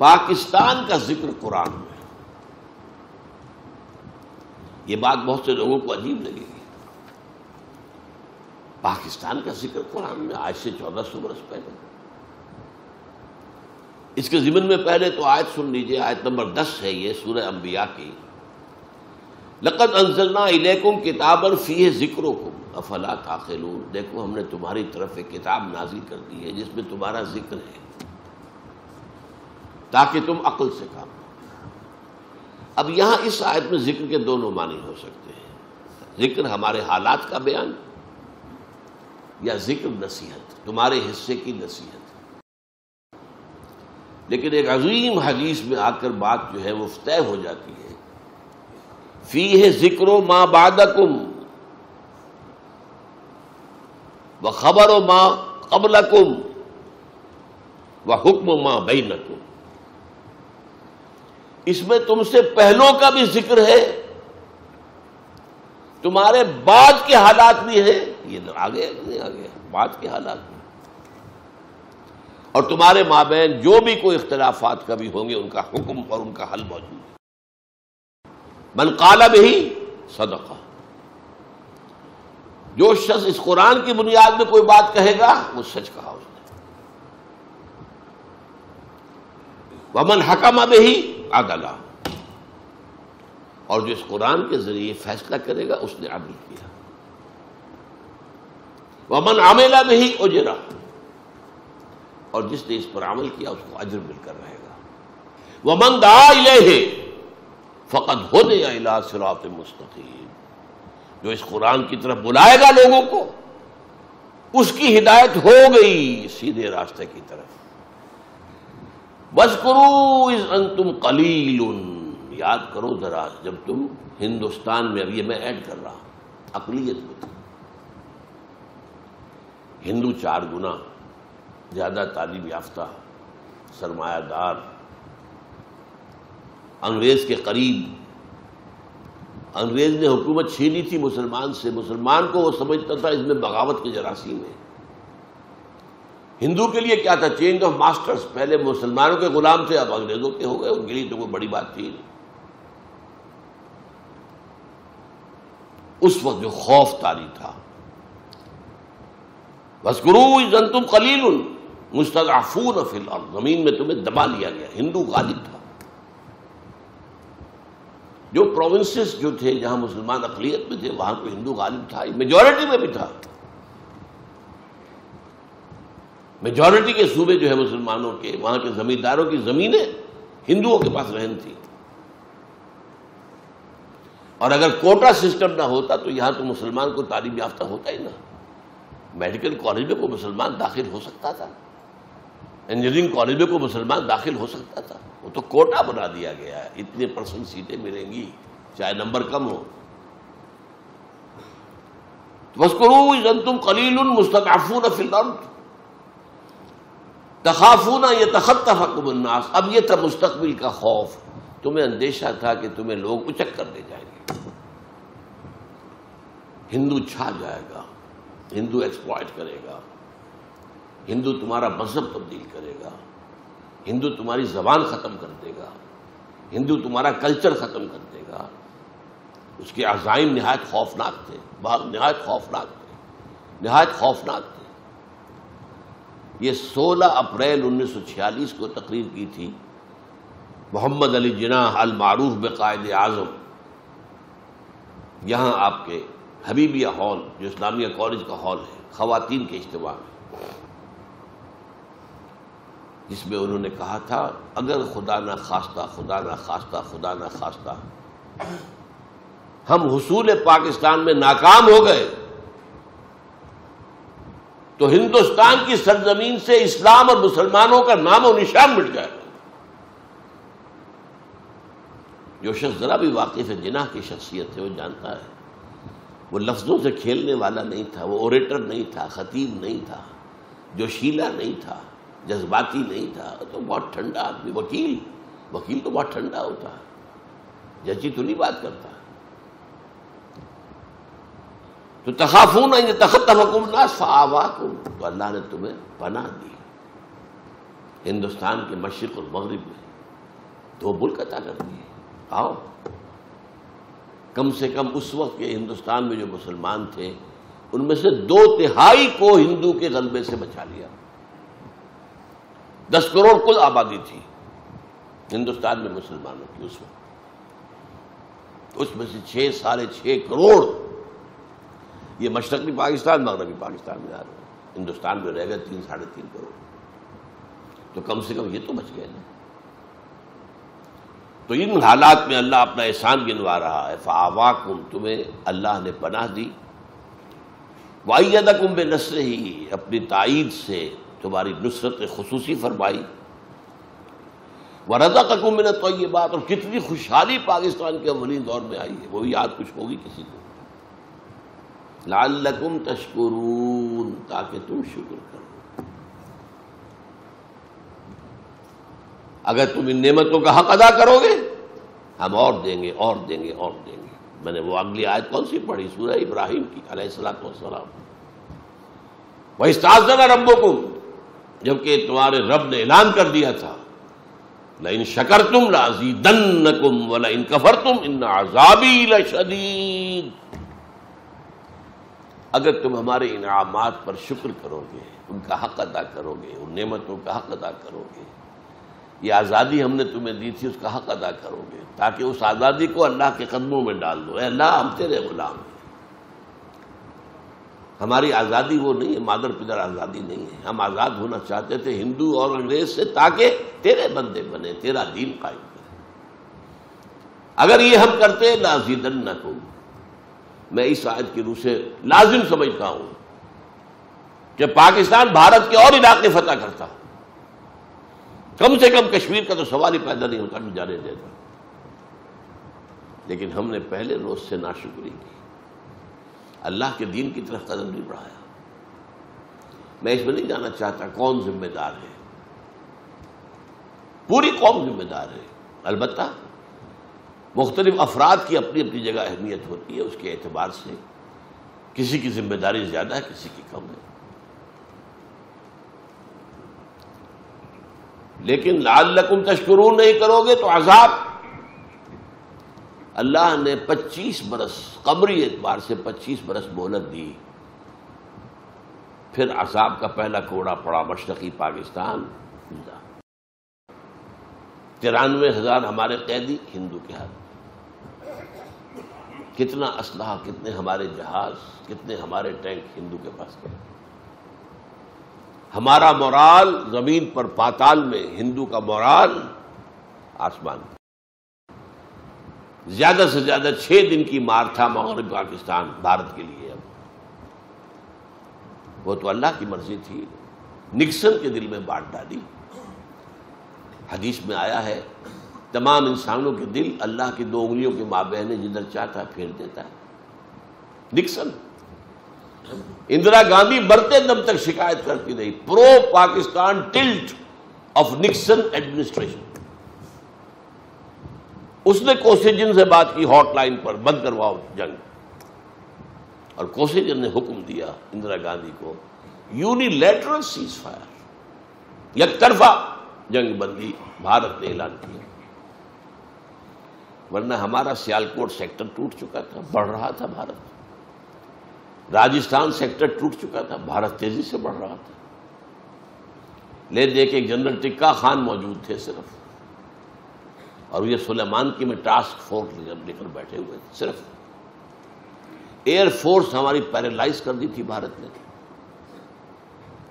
پاکستان کا ذکر قرآن میں۔ یہ بات بہت سے لوگوں کو عجیب لگے گی۔ پاکستان کا ذکر قرآن میں آج سے چودہ سو برس پہلے۔ اس کے ضمن میں پہلے تو آیت سن لیجیے، آیت نمبر دس ہے یہ سورہ انبیاء کی۔ لقد انزلنا الیکم کتاب فی ذکر افلا تاخلون دیکھو ہم نے تمہاری طرف ایک کتاب نازل کر دی ہے، جس میں تمہارا ذکر ہے۔ تاکہ تم عقل سے کام اب یہاں اس آیت میں ذکر کے دونوں معنی ہو سکتے ہیں۔ ذکر ہمارے حالات کا بیان یا ذکر نصیحت، تمہارے حصے کی نصیحت۔ لیکن ایک عظیم حدیث میں آ کر بات جو ہے وہ طے ہو جاتی ہے۔ فی ہے ذکر و ماں بادکم وہ خبر و ماں قبل کم و حکم ماں بینکم۔ اس میں تم سے پہلوں کا بھی ذکر ہے تمہارے بعد کے حالات بھی ہیں یہ آگے نہیں آگے، بعد کے حالات بھی اور تمہارے مابین جو بھی کوئی اختلافات کبھی ہوں گے، ان کا حکم اور ان کا حل موجود ہے۔ من قال بھی صدقہ جو شخص اس قرآن کی بنیاد میں کوئی بات کہے گا، وہ سچ کہا اس نے۔ ومن حکم ہی عدلا اور جو اس قرآن کے ذریعے فیصلہ کرے گا، اس نے عدل کیا۔ ومن عاملہ میں اجرا اور جس نے اس پر عمل کیا، اس کو اجر مل کر رہے گا۔ ومن دا الیہ فقط ہو دے الا صراط مستقیم جو اس قرآن کی طرف بلائے گا لوگوں کو، اس کی ہدایت ہو گئی سیدھے راستے کی طرف۔ بس کرو ان تم کلیل یاد کرو ذرا، جب تم ہندوستان میں، اب یہ میں ایڈ کر رہا ہوں، اقلیت میں۔ ہندو چار گنا، زیادہ تعلیم یافتہ، سرمایہ دار، انگریز کے قریب۔ انگریز نے حکومت چھینی تھی مسلمان سے، مسلمان کو وہ سمجھتا تھا اس میں بغاوت کی جراثیم ہے ہندو کے لیے کیا تھا؟ چینج آف ماسٹرز پہلے مسلمانوں کے غلام تھے، اب انگریزوں کے ہو گئے، ان کے لیے تو کوئی بڑی بات تھی اس وقت جو خوف تاری تھا۔ بس گرو تم کلیل مستقفون فی الارض زمین میں تمہیں دبا لیا گیا۔ ہندو غالب تھا۔ جو پروونسز جو تھے، جہاں مسلمان اقلیت میں تھے، وہاں کوئی ہندو غالب تھا۔ میجورٹی میں بھی تھا۔ میجورٹی کے صوبے جو ہے مسلمانوں کے، وہاں کے زمینداروں کی زمینیں ہندوؤں کے پاس رہن تھی اور اگر کوٹا سسٹم نہ ہوتا تو یہاں تو مسلمان کو تعلیم یافتہ ہوتا ہی نہ۔ میڈیکل کالج میں کوئی مسلمان داخل ہو سکتا تھا۔ انجینئرنگ کالج میں کوئی مسلمان داخل ہو سکتا تھا۔ وہ تو کوٹا بنا دیا گیا ہے۔ اتنے پرسنٹ سیٹیں ملیں گی، چاہے نمبر کم ہو۔ بس کرو تم کلیل مستقافون تخافون یہ تخت حکم الناس۔ اب یہ تھا مستقبل کا خوف۔ تمہیں اندیشہ تھا کہ تمہیں لوگ اچک کر دے جائیں گے۔ ہندو چھا جائے گا، ہندو ایکسپلائٹ کرے گا۔ ہندو تمہارا مذہب تبدیل کرے گا۔ ہندو تمہاری زبان ختم کر دے گا۔ ہندو تمہارا کلچر ختم کر دے گا۔ اس کے عزائم نہایت خوفناک تھے نہایت خوفناک تھے، نہایت خوفناک تھے۔ یہ سولہ اپریل انیس سو چھیالیس کو تقریر کی تھی۔ محمد علی جناح المعروف بقائد اعظم۔ یہاں آپ کے حبیبیہ ہال، جو اسلامیہ کالج کا ہال ہے، خواتین کے اجتماع میں۔ جس میں انہوں نے کہا تھا، اگر خدا نہ خواستہ، خدا نہ خواستہ، خدا نہ خواستہ، ہم حصول پاکستان میں ناکام ہو گئے۔ تو ہندوستان کی سرزمین سے اسلام اور مسلمانوں کا نام و نشان مٹ جائے گا۔ جو شخص ذرا بھی واقف ہے، جناح کی شخصیت ہے، وہ جانتا ہے۔ وہ لفظوں سے کھیلنے والا نہیں تھا، وہ اوریٹر نہیں تھا، خطیب نہیں تھا، جو شیلا نہیں تھا، جذباتی نہیں تھا تو بہت ٹھنڈا آدمی، وکیل۔ وکیل تو بہت ٹھنڈا ہوتا ہے۔ ججی تو نہیں بات کرتا۔ تو تخافون تخت ناس فآواکم، تو اللہ نے تمہیں پناہ دی۔ ہندوستان کے مشرق اور مغرب میں تو ملک عطا کر دیے۔ آؤ۔ کم سے کم اس وقت کے ہندوستان میں جو مسلمان تھے، ان میں سے دو تہائی کو ہندو کے غلبے سے بچا لیا۔ دس کروڑ کل آبادی تھی ہندوستان میں مسلمانوں کی اس وقت۔ اس میں سے چھ ساڑھے چھ کروڑ یہ مشرقی پاکستان مغربی پاکستان میں آ رہے ہیں۔ ہندوستان میں رہ گئے تین، ساڑھے تین کروڑ۔ تو کم سے کم یہ تو بچ گئے نا۔ تو ان حالات میں اللہ اپنا احسان گنوا رہا ہے۔ فاوا تمہیں اللہ نے پناہ دی۔ واحد کم بے نسر ہی اپنی تائید سے تمہاری نصرت خصوصی فرمائی۔ وہ رضا کا کم تو یہ بات اور کتنی خوشحالی پاکستان کے اولین دور میں آئی ہے۔ وہ بھی یاد کچھ ہوگی کسی کو۔ لعلکم تشکرون، تاکہ تم شکر کرو۔ اگر تم ان نعمتوں کا حق ادا کرو گے، ہم اور دیں گے، اور دیں گے، اور دیں گے۔ میں نے وہ اگلی آیت کون سی پڑھی؟ سورہ ابراہیم کی، علیہ السلام والسلام۔ وہ استاذہ ربو کم جبکہ تمہارے رب نے اعلان کر دیا تھا لَإِن شَكَرْتُمْ لَعَزِيدَنَّكُمْ وَلَإِن كَفَرْتُمْ إِنَّ عَذَابِي لَشَدِيدٌ۔ اگر تم ہمارے انعامات پر شکر کرو گے، ان کا حق ادا کرو گے، ان نعمتوں کا حق ادا کرو گے۔ یہ آزادی ہم نے تمہیں دی تھی، اس کا حق ادا کرو گے۔ تاکہ اس آزادی کو اللہ کے قدموں میں ڈال دو۔ اے اللہ، ہم تیرے غلام ہیں۔ ہماری آزادی وہ نہیں ہے، مادر پدر آزادی نہیں ہے۔ ہم آزاد ہونا چاہتے تھے ہندو اور انگریز سے، تاکہ تیرے بندے بنے، تیرا دین قائم کرے۔ اگر یہ ہم کرتے لازیدن نہ میں اس آیت کی روح سے لازم سمجھتا ہوں کہ پاکستان بھارت کے اور علاقے فتح کرتا کم سے کم کشمیر کا تو سوال ہی پیدا نہیں ہوتا کہ جانے دیتا لیکن ہم نے پہلے روز سے ناشکری کی۔ اللہ کے دین کی طرف قدم نہیں بڑھایا۔ میں اس میں نہیں جانا چاہتا کون ذمہ دار ہے۔ پوری قوم ذمہ دار ہے۔ البتہ مختلف افراد کی اپنی اپنی جگہ اہمیت ہوتی ہے اس کے اعتبار سے کسی کی ذمہ داری زیادہ ہے، کسی کی کم ہے۔ لیکن لال لکم تشکرون نہیں کرو گے تو عذاب۔ اللہ نے پچیس برس قبری اعتبار سے پچیس برس مہلت دی۔ پھر عذاب کا پہلا کوڑا پڑا، مشرقی پاکستان۔ ترانوے ہزار ہمارے قیدی، ہندو کے ہاتھ۔ کتنا اسلحہ، کتنے ہمارے جہاز، کتنے ہمارے ٹینک ہندو کے پاس گئے۔ ہمارا مورال زمین پر پاتال میں ہندو کا مورال آسمان زیادہ سے زیادہ چھ دن کی مار تھا مغرب پاکستان، بھارت کے لیے۔ اب وہ تو اللہ کی مرضی تھی۔ نکسن کے دل میں بانٹ ڈالی۔ حدیث میں آیا ہے تمام انسانوں کے دل اللہ کی دو انگلیوں کے ماں بہنیں جدھر چاہتا پھیر دیتا ہے۔ نکسن اندرا گاندھی مرتے دم تک شکایت کرتی رہی۔ Pro Pakistan tilt of Nixon administration اس نے کوسیجن سے بات کی ہاٹ لائن پر، بند کرواؤ جنگ۔ اور کوسیجن نے حکم دیا اندرا گاندھی کو۔ یونیلیٹرل سیز فائر یک طرفہ جنگ بندی، بھارت نے اعلان کیا۔ ورنہ ہمارا سیالکوٹ سیکٹر ٹوٹ چکا تھا، بڑھ رہا تھا بھارت۔ راجستھان سیکٹر ٹوٹ چکا تھا، بھارت تیزی سے بڑھ رہا تھا۔ لے دے کے جنرل ٹکا خان موجود تھے صرف۔ اور یہ سلیمان کی میں ٹاسک فورس لے کر بیٹھے ہوئے تھے، صرف۔ ایئر فورس ہماری پیرالائز کر دی تھی، بھارت نے۔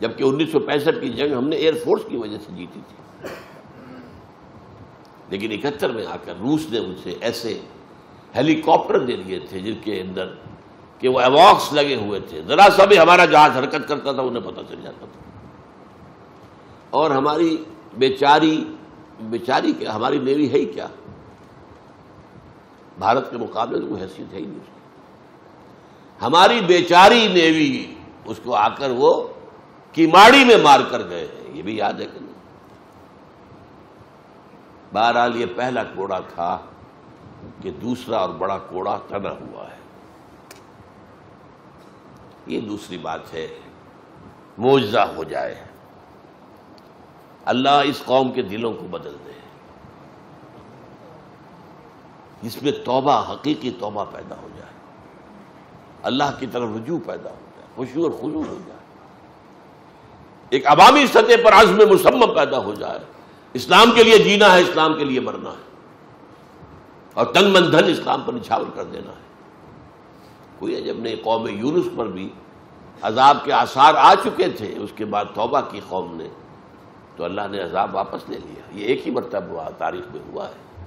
جبکہ انیس سو پینسٹھ کی جنگ ہم نے ایئر فورس کی وجہ سے جیتی تھی۔ لیکن اکہتر میں آ کر روس نے ان سے ایسے ہیلی کاپٹر دے دیے تھے جن کے اندر کہ وہ ایواکس لگے ہوئے تھے۔ ذرا سا بھی ہمارا جہاز حرکت کرتا تھا، انہیں پتہ چل جاتا تھا۔ اور ہماری بیچاری بیچاری کیا؟ ہماری نیوی ہے ہی کیا؟ بھارت کے مقابلے تو کوئی حیثیت ہے ہی نہیں۔ اس کی ہماری بیچاری نیوی اس کو آ کر وہ کیماڑی میں مار کر گئے۔ ہیں یہ بھی یاد ہے کہ نہیں؟ بہرحال یہ پہلا کوڑا تھا کہ دوسرا اور بڑا کوڑا تنا ہوا ہے۔ یہ دوسری بات ہے موجزہ ہو جائے۔ اللہ اس قوم کے دلوں کو بدل دے۔ جس میں توبہ، حقیقی توبہ پیدا ہو جائے۔ اللہ کی طرف رجوع پیدا ہو جائے، خوشی اور خلو ہو جائے۔ ایک عوامی سطح پر عزم مسمم پیدا ہو جائے۔ اسلام کے لیے جینا ہے، اسلام کے لیے مرنا ہے۔ اور تن من دھن اسلام پر نچھاور کر دینا ہے۔ کوئی عجب نہیں، قوم یونس پر بھی عذاب کے آثار آ چکے تھے۔ اس کے بعد توبہ کی قوم نے تو اللہ نے عذاب واپس لے لیا۔ یہ ایک ہی مرتبہ ہوا، تاریخ میں ہوا ہے۔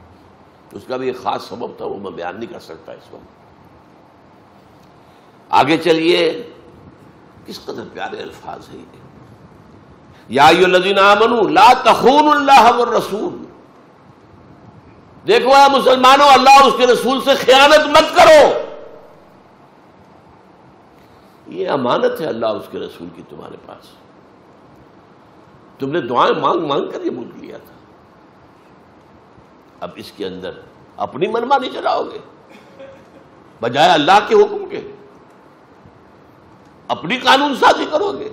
اس کا بھی ایک خاص سبب تھا، وہ میں بیان نہیں کر سکتا اس وقت۔ آگے چلیے، کس قدر پیارے الفاظ ہے یہ۔ یا لا تخون اللہ رسول دیکھو اے مسلمانوں، اللہ اور اس کے رسول سے خیانت مت کرو. یہ امانت ہے اللہ اس کے رسول کی تمہارے پاس. تم نے دعائیں مانگ مانگ کر یہ ملک لیا تھا. اب اس کے اندر اپنی منمانی چلاؤ گے. بجائے اللہ کے حکم کے. اپنی قانون سازی کرو گے.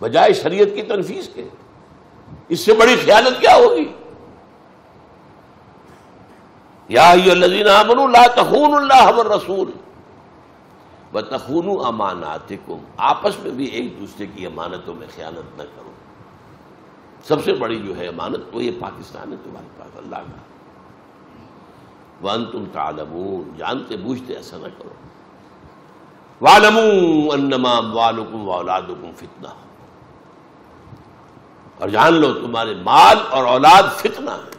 بجائے شریعت کی تنفیذ کے۔ اس سے بڑی خیالت کیا ہوگی؟ یا لا تخون اللہ رسول ب تخون امانات آپس میں بھی ایک دوسرے کی امانتوں میں خیانت نہ کرو۔ سب سے بڑی جو ہے امانت تو یہ پاکستان ہے تمہارے پاس، اللہ کا۔ ون تم تعلمون، جانتے بوجھتے ایسا نہ کرو۔ والم انما والکم والادکم فتنہ اور جان لو تمہارے مال اور اولاد فتنہ ہے۔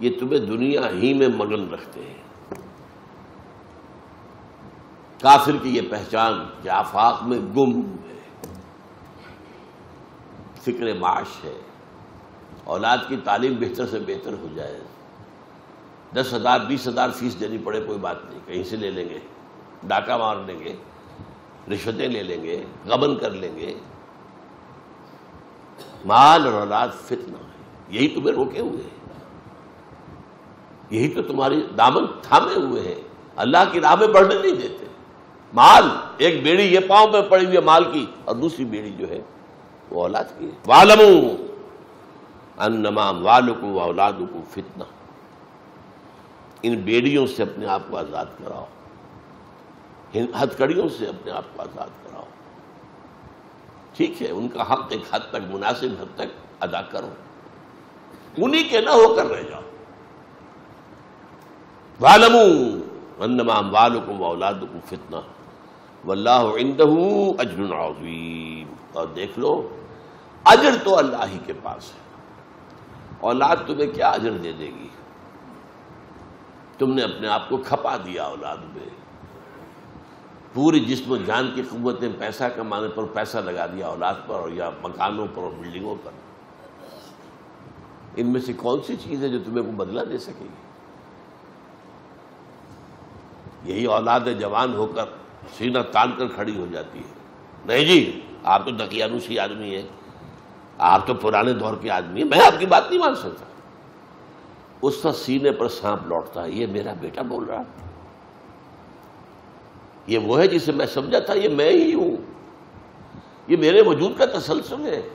یہ تمہیں دنیا ہی میں مگن رکھتے ہیں۔ کافر کی یہ پہچان کہ آفاق میں گم ہے۔ فکر معاش ہے۔ اولاد کی تعلیم بہتر سے بہتر ہو جائے۔ دس ہزار، بیس ہزار فیس دینی پڑے، کوئی بات نہیں۔ کہیں سے لے لیں گے؟ ڈاکہ مار لیں گے، رشوتیں لے لیں گے، غبن کر لیں گے۔ مال اور اولاد فتنہ ہے۔ یہی تمہیں روکے ہوئے ہیں۔ یہی تو تمہاری دامن تھامے ہوئے ہیں۔ اللہ کی راہ میں بڑھنے نہیں دیتے۔ مال، ایک بیڑی یہ پاؤں پہ پڑی ہوئی ہے مال کی اور دوسری بیڑی جو ہے وہ اولاد کی والم انما والکم و اولادکم فتنہ ان بیڑیوں سے اپنے آپ کو آزاد کراؤ۔ ہتھکڑیوں سے اپنے آپ کو آزاد کراؤ۔ ٹھیک ہے، ان کا حق ایک حد تک مناسب حد تک ادا کرو۔ انہی کے نہ ہو کر رہ جاؤ۔ والم انما والکم و اولادکم فتنہ۔ واللہ عندہ اجر عظیم۔ اور دیکھ لو، اجر تو اللہ ہی کے پاس ہے۔ اولاد تمہیں کیا اجر دے دے گی؟ تم نے اپنے آپ کو کھپا دیا اولاد میں پوری جسم و جان کی قوت نے پیسہ کمانے پر پیسہ لگا دیا اولاد پر اور یا مکانوں پر اور بلڈنگوں پر۔ ان میں سے کون سی چیز ہے جو تمہیں کو بدلہ دے سکے گی؟ یہی اولاد جوان ہو کر سینہ تان کر کھڑی ہو جاتی ہے۔ نہیں جی آپ تو دقیانوسی آدمی ہیں۔ آپ تو پرانے دور کے آدمی ہیں۔ میں آپ کی بات نہیں مان سکتا۔ اس کا سینے پر سانپ لوٹتا ہے۔ یہ میرا بیٹا بول رہا۔ یہ وہ ہے جسے میں سمجھا تھا، یہ میں ہی ہوں۔ یہ میرے وجود کا تسلسل ہے۔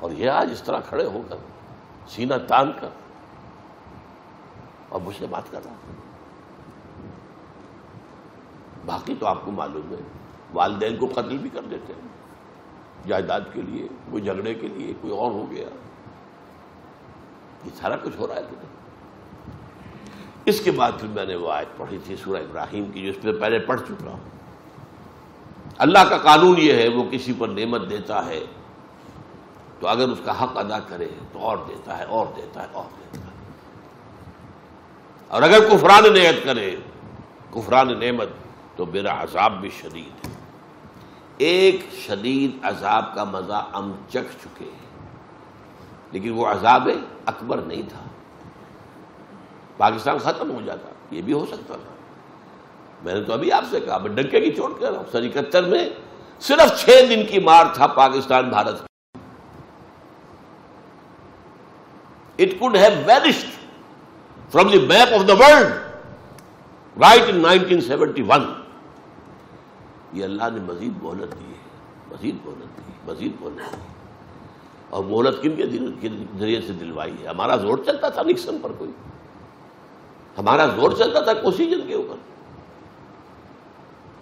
اور یہ آج اس طرح کھڑے ہو کر، سینہ تان کر، اور مجھ سے بات کر رہا باقی تو آپ کو معلوم ہے، والدین کو قتل بھی کر دیتے ہیں۔ جائیداد کے لیے، کوئی جھگڑے کے لیے، کوئی اور ہو گیا۔ یہ سارا کچھ ہو رہا ہے تمہیں اس کے بعد پھر میں نے وہ آیت پڑھی تھی سورہ ابراہیم کی، جو اس پہ پہلے پڑھ چکا ہوں۔ اللہ کا قانون یہ ہے، وہ کسی پر نعمت دیتا ہے تو اگر اس کا حق ادا کرے تو اور دیتا ہے، اور دیتا ہے، اور دیتا ہے۔ اور اگر کفران نعمت کرے، کفران نعمت، تو میرا عذاب بھی شدید ہے۔ ایک شدید عذاب کا مزہ ہم چکھ چکے ہیں، لیکن وہ عذاب اکبر نہیں تھا۔ پاکستان ختم ہو جاتا، یہ بھی ہو سکتا تھا۔ میں نے تو ابھی آپ سے کہا، میں ڈنکے کی چوٹ کر رہا ہوں۔ سن اکہتر میں صرف چھ دن کی مار تھا Pakistan Bharat. It could have vanished from the map of the world right in nineteen seventy one یہ اللہ نے مزید مہلت دی ہے۔ مزید مہلت دی مزید مہلت دی اور مہلت کن کے ذریعے سے دلوائی ہے؟ ہمارا زور چلتا تھا نکسن پر کوئی۔ ہمارا زور چلتا تھا کوسی جن کے اوپر۔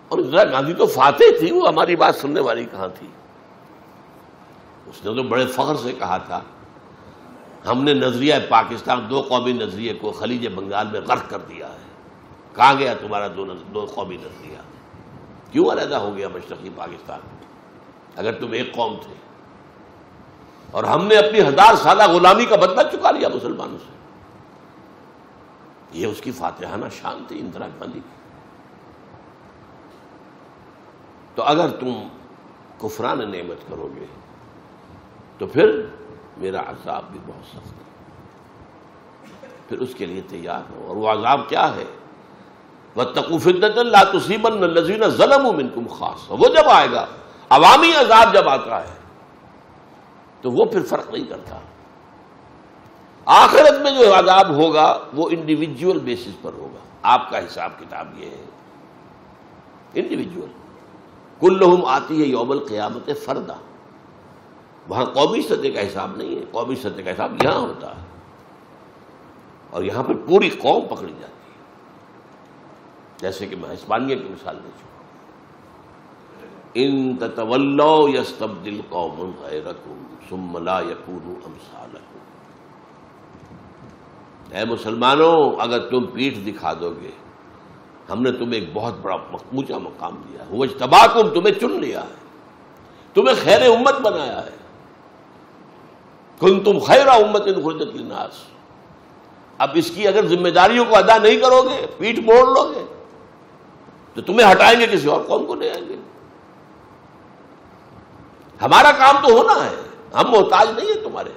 اور اندرا گاندھی تو فاتح تھی، وہ ہماری بات سننے والی کہاں تھی؟ اس نے تو بڑے فخر سے کہا تھا، ہم نے نظریہ پاکستان، دو قومی نظریے کو خلیج بنگال میں غرق کر دیا ہے۔ کہاں گیا تمہارا دو دو قومی نظریہ؟ کیوں علیحدہ ہو گیا مشرقی پاکستان؟ اگر تم ایک قوم تھے۔ اور ہم نے اپنی ہزار سالہ غلامی کا بدلہ چکا لیا مسلمانوں سے۔ یہ اس کی فاتحانہ شان تھی، اندرا گاندھی تو اگر تم کفران نعمت کرو گے، تو پھر میرا عذاب بھی بہت سخت ہے۔ پھر اس کے لیے تیار ہو۔ اور وہ عذاب کیا ہے؟ وہ تقوفت اللہ تسیبن الزین ظلم منکم خاص وہ جب آئے گا، عوامی عذاب جب آتا ہے، تو وہ پھر فرق نہیں کرتا۔ آخرت میں جو عذاب ہوگا وہ انڈیویجول بیسس پر ہوگا۔ آپ کا حساب کتاب یہ ہے۔ انڈیویجول کل آتی ہے یوم القیامت فردا۔ وہاں قومی سطح کا حساب نہیں ہے۔ قومی سطح کا حساب یہاں ہوتا ہے۔ اور یہاں پہ پوری قوم پکڑی جاتی ہے۔ جیسے کہ میں اسپانیہ کی مثال دے چکا ان تتولو یستبدل قوم غیرکم ثم لا یکونو امثالکم۔ اے مسلمانوں، اگر تم پیٹھ دکھا دو گے، ہم نے تمہیں ایک بہت بڑا اونچا مقام دیا وہ تباہ تمہیں چن لیا ہے۔ تمہیں خیر امت بنایا ہے۔ کن تم خیر امت خردت الناس اب اس کی اگر ذمہ داریوں کو ادا نہیں کرو گے پیٹ موڑ لو گے، تو تمہیں ہٹائیں گے کسی اور قوم کو لے آئیں گے۔ ہمارا کام تو ہونا ہے۔ ہم محتاج نہیں ہیں تمہارے۔